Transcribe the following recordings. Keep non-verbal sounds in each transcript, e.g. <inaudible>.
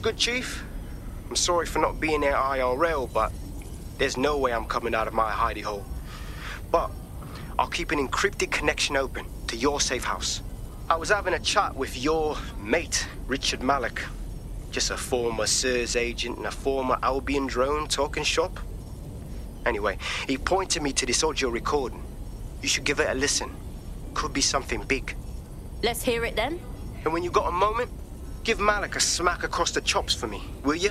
Good, Chief? I'm sorry for not being there IRL, but there's no way I'm coming out of my hidey hole. But I'll keep an encrypted connection open to your safe house. I was having a chat with your mate, Richard Malik. Just a former SIRS agent and a former Albion drone talking shop. Anyway, he pointed me to this audio recording. You should give it a listen. Could be something big. Let's hear it then. And when you got a moment, give Malik a smack across the chops for me, will you?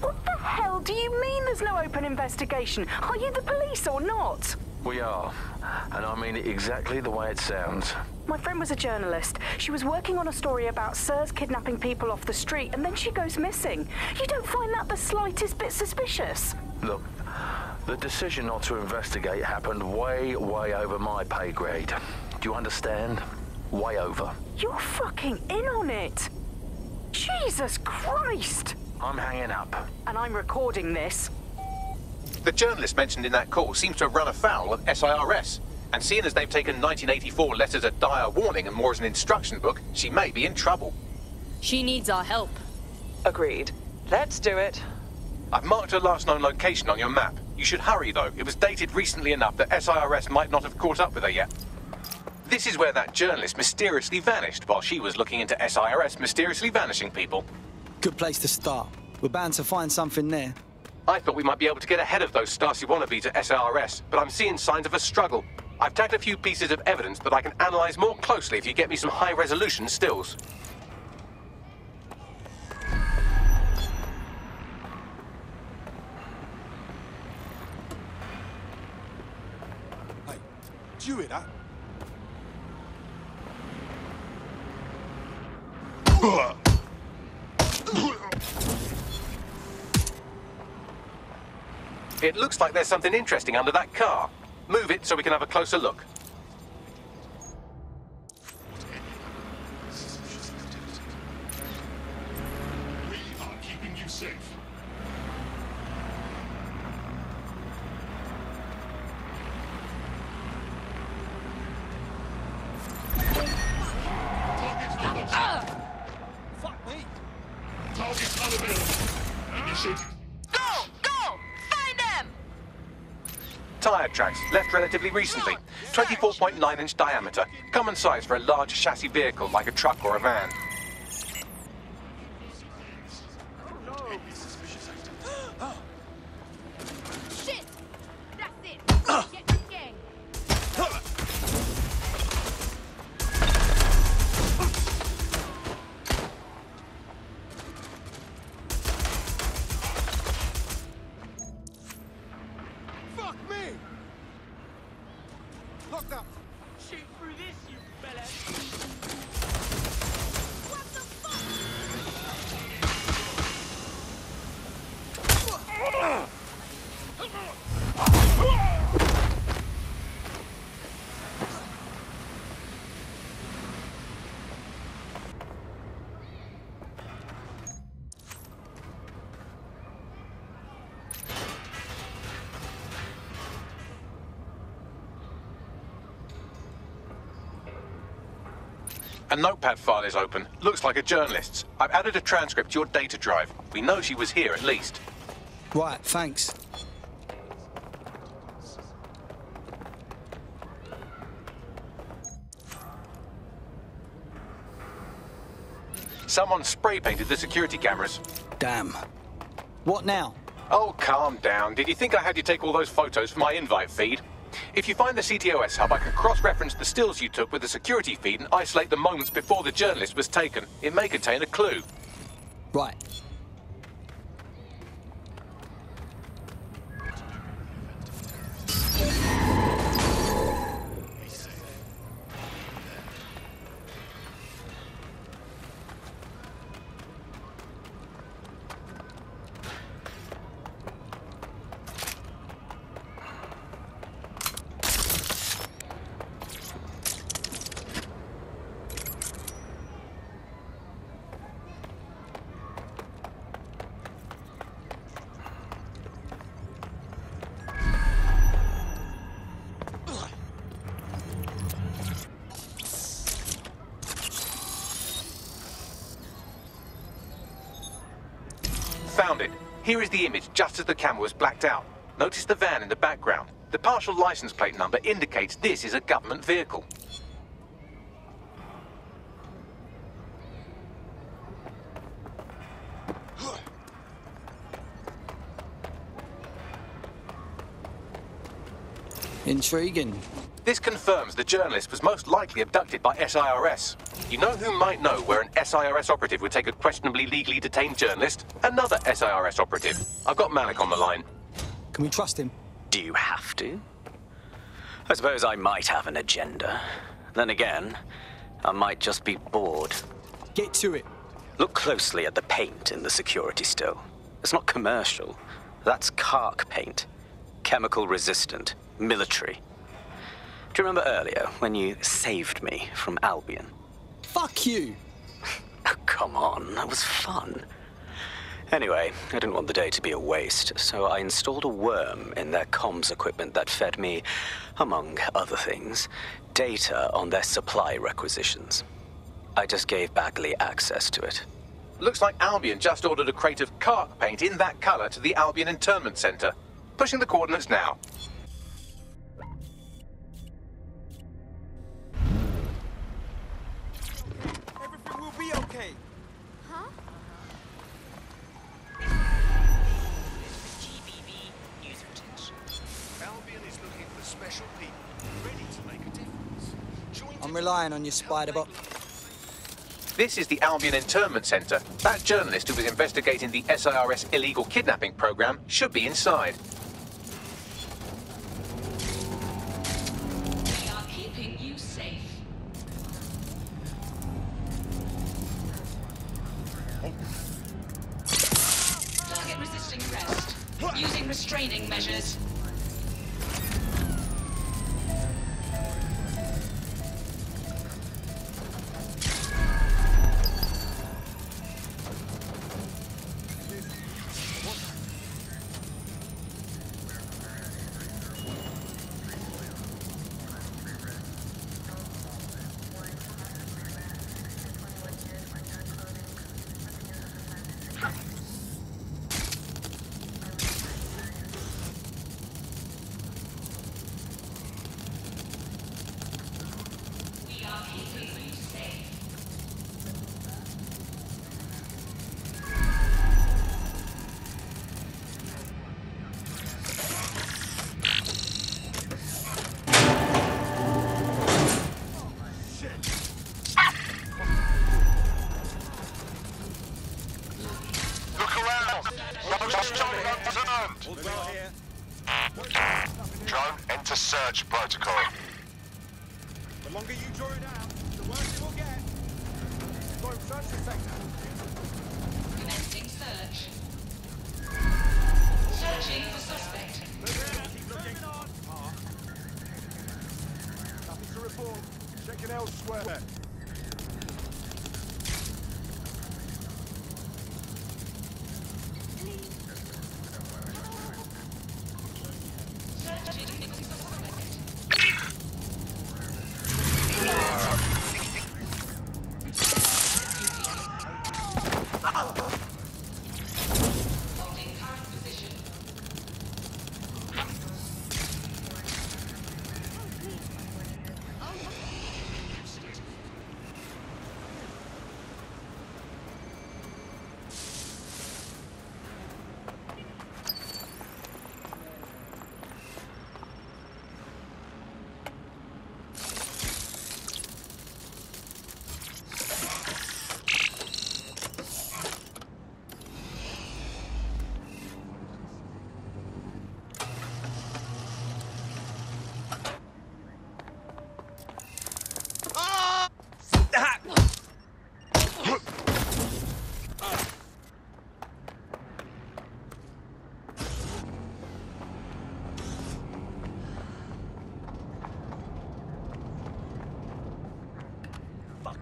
What the hell do you mean there's no open investigation? Are you the police or not? We are. And I mean it exactly the way it sounds. My friend was a journalist. She was working on a story about Sirs kidnapping people off the street, and then she goes missing. You don't find that the slightest bit suspicious? Look, the decision not to investigate happened way, way over my pay grade. Do you understand? Way over. You're fucking in on it. Jesus Christ! I'm hanging up. And I'm recording this. The journalist mentioned in that call seems to have run afoul of SIRS. And seeing as they've taken 1984 less as a dire warning and more as an instruction book, she may be in trouble. She needs our help. Agreed. Let's do it. I've marked her last known location on your map. You should hurry, though. It was dated recently enough that SIRS might not have caught up with her yet. This is where that journalist mysteriously vanished while she was looking into SIRS mysteriously vanishing people. Good place to start. We're bound to find something there. I thought we might be able to get ahead of those Stasi wannabes at SIRS, but I'm seeing signs of a struggle. I've tagged a few pieces of evidence that I can analyze more closely if you get me some high-resolution stills. It looks like there's something interesting under that car. Move it so we can have a closer look. Go! Go! Find them! Tire tracks, left relatively recently. 24.9 inch diameter. Common size for a large chassis vehicle like a truck or a van. Fuck me. Locked up. Shoot through this, you fella! A notepad file is open. Looks like a journalist's. I've added a transcript to your data drive. We know she was here at least. Right, thanks. Someone spray painted the security cameras. Damn. What now? Oh, calm down. Did you think I had you take all those photos for my invite feed? If you find the CTOS hub, I can cross-reference the stills you took with the security feed and isolate the moments before the journalist was taken. It may contain a clue. Right. Found it. Here is the image just as the camera was blacked out. Notice the van in the background. The partial license plate number indicates this is a government vehicle. Intriguing. This confirms the journalist was most likely abducted by SIRS. You know who might know where an SIRS operative would take a questionably legally detained journalist? Another SIRS operative. I've got Malik on the line. Can we trust him? Do you have to? I suppose I might have an agenda. Then again, I might just be bored. Get to it. Look closely at the paint in the security still. It's not commercial. That's CARC paint. Chemical resistant. Military. Do you remember earlier when you saved me from Albion? Fuck you. <laughs> Oh, come on, that was fun. Anyway, I didn't want the day to be a waste, so I installed a worm in their comms equipment that fed me, among other things, data on their supply requisitions. I just gave Bagley access to it. Looks like Albion just ordered a crate of CARC paint in that color to the Albion Internment Center. Pushing the coordinates now. Special people ready to make a difference. Join I'm relying on your Spiderbot. This is the Albion Internment Center. That journalist who was investigating the SIRS illegal kidnapping program should be inside. Checking elsewhere.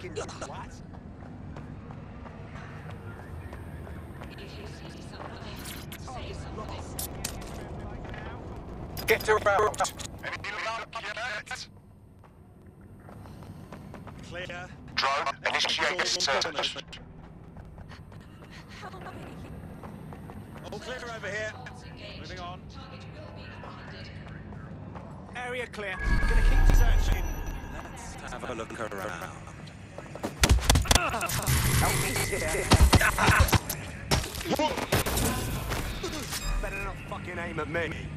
Fucking what? If you see something, say something. Get around. Any luck yet? Clear. Drone, initiate search. All clear over here. Moving on. Area clear. Gonna keep searching. Let's have a look around. Better not fucking aim at me.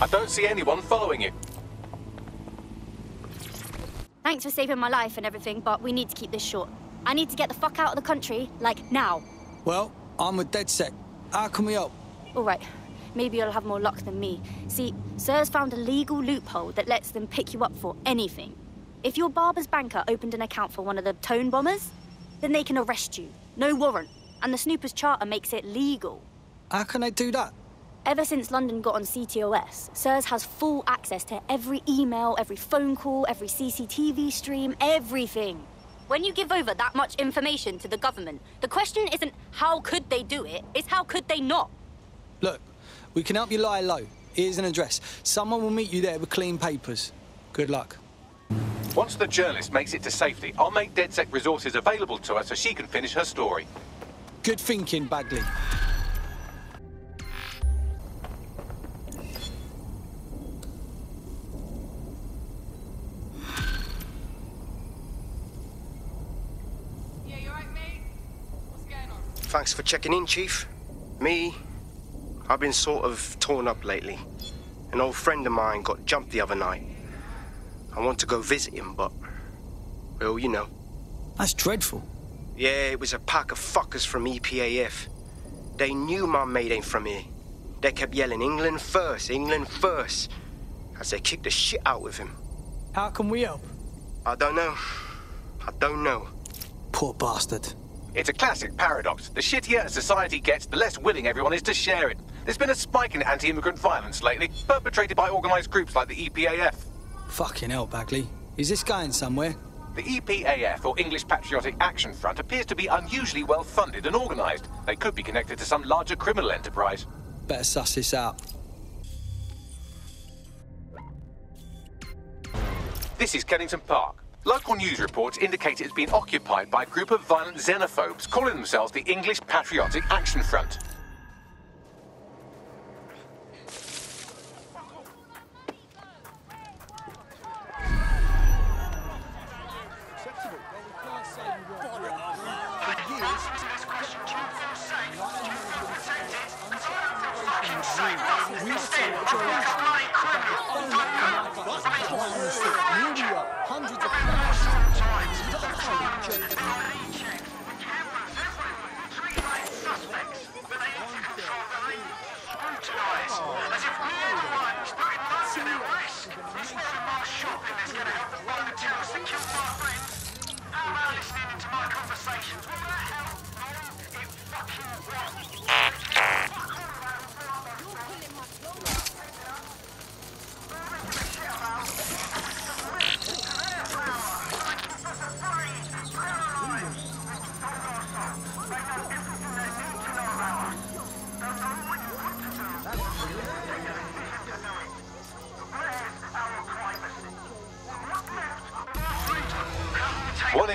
I don't see anyone following you. Thanks for saving my life and everything, but we need to keep this short. I need to get the fuck out of the country, like now. Well, I'm a dead set. How can we help? All right, maybe you'll have more luck than me. See, SIRS found a legal loophole that lets them pick you up for anything. If your barber's banker opened an account for one of the tone bombers, then they can arrest you. No warrant. And the Snoopers Charter makes it legal. How can they do that? Ever since London got on CTOS, SIRS has full access to every email, every phone call, every CCTV stream, everything. When you give over that much information to the government, the question isn't how could they do it, it's how could they not? Look, we can help you lie low. Here's an address. Someone will meet you there with clean papers. Good luck. Once the journalist makes it to safety, I'll make DedSec resources available to her so she can finish her story. Good thinking, Bagley. Thanks for checking in, Chief. Me, I've been sort of torn up lately. An old friend of mine got jumped the other night. I want to go visit him, but. Well, you know. That's dreadful. Yeah, it was a pack of fuckers from EPAF. They knew my mate ain't from here. They kept yelling, England first, England first, as they kicked the shit out of him. How can we help? I don't know. I don't know. Poor bastard. It's a classic paradox. The shittier a society gets, the less willing everyone is to share it. There's been a spike in anti-immigrant violence lately, perpetrated by organised groups like the EPAF. Fucking hell, Bagley. Is this guy in somewhere? The EPAF, or English Patriotic Action Front, appears to be unusually well funded and organised. They could be connected to some larger criminal enterprise. Better suss this out. This is Kennington Park. Local news reports indicate it's been occupied by a group of violent xenophobes calling themselves the English Patriotic Action Front.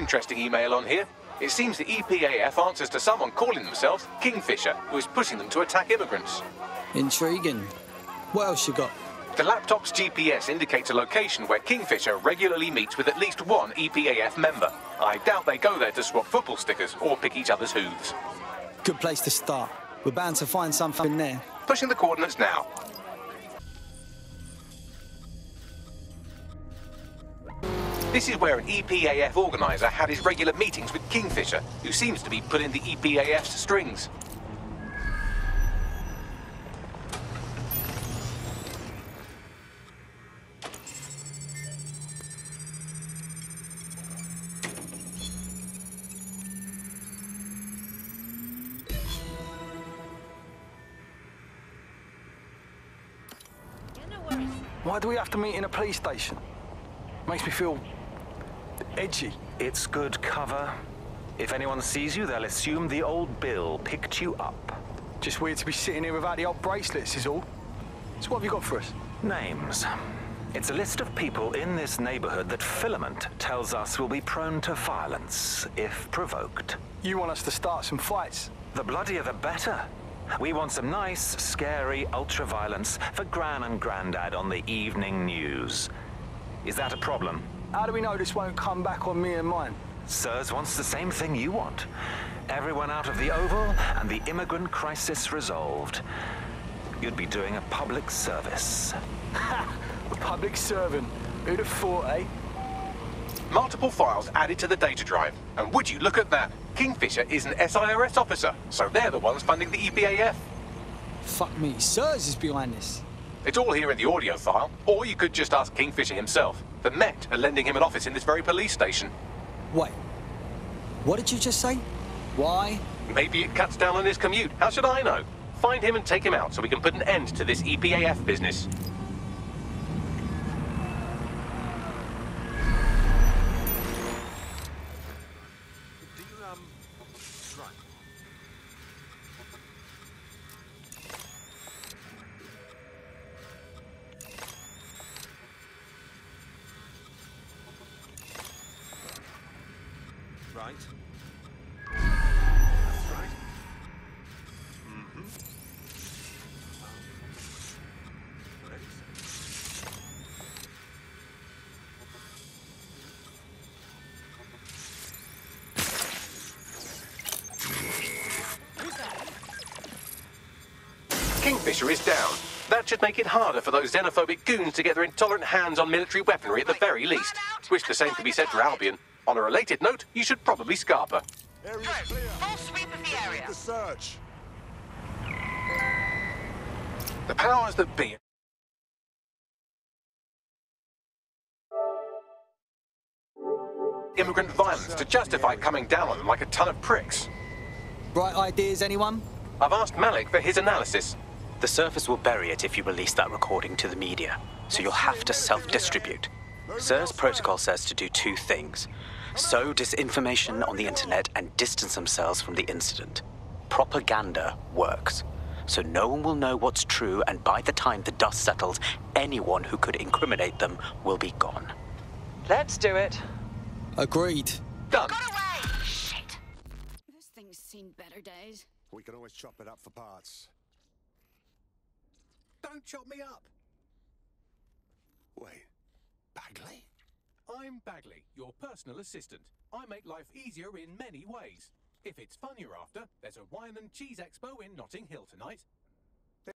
Interesting email on here. It seems the EPAF answers to someone calling themselves Kingfisher, who is pushing them to attack immigrants. Intriguing. What else you got? The laptop's GPS indicates a location where Kingfisher regularly meets with at least one EPAF member. I doubt they go there to swap football stickers or pick each other's hooves. Good place to start. We're bound to find something there. Pushing the coordinates now. This is where an EPAF organizer had his regular meetings with Kingfisher, who seems to be pulling the EPAF's strings. Why do we have to meet in a police station? Makes me feel edgy. It's good cover. If anyone sees you, they'll assume the old Bill picked you up. Just weird to be sitting here without the old bracelets, is all. So what have you got for us? Names. It's a list of people in this neighborhood that Filament tells us will be prone to violence if provoked. You want us to start some fights? The bloodier the better. We want some nice, scary ultra-violence for Gran and Grandad on the evening news. Is that a problem? How do we know this won't come back on me and mine? Sirs wants the same thing you want. Everyone out of the Oval and the immigrant crisis resolved. You'd be doing a public service. Ha! <laughs> A public servant. Who'd have thought, eh? Multiple files added to the data drive. And would you look at that? Kingfisher is an SIRS officer, so they're the ones funding the EPAF. Fuck me, Sirs is behind this. It's all here in the audio file, or you could just ask Kingfisher himself. The Met are lending him an office in this very police station. Wait. What did you just say? Why? Maybe it cuts down on his commute. How should I know? Find him and take him out so we can put an end to this EPAF business. Right. That's right. Um, ready, Kingfisher is down. That should make it harder for those xenophobic goons to get their intolerant hands on military weaponry at the very least. Wish the same could be said for Albion. On a related note, you should probably scarper. Area clear. Full sweep of the area. The search. The powers that be immigrant violence to justify coming down on them like a ton of pricks. Bright ideas, anyone? I've asked Malik for his analysis. The surface will bury it if you release that recording to the media, so you'll have to self distribute. SIRS protocol says to do two things sow disinformation on the internet and distance themselves from the incident. Propaganda works, so no one will know what's true, and by the time the dust settles, anyone who could incriminate them will be gone. Let's do it. Agreed. Done. Got away! Shit. This thing's seen better days. We can always chop it up for parts. Don't chop me up. Wait, Bagley? I'm Bagley, your personal assistant. I make life easier in many ways. If it's fun you're after, there's a wine and cheese expo in Notting Hill tonight.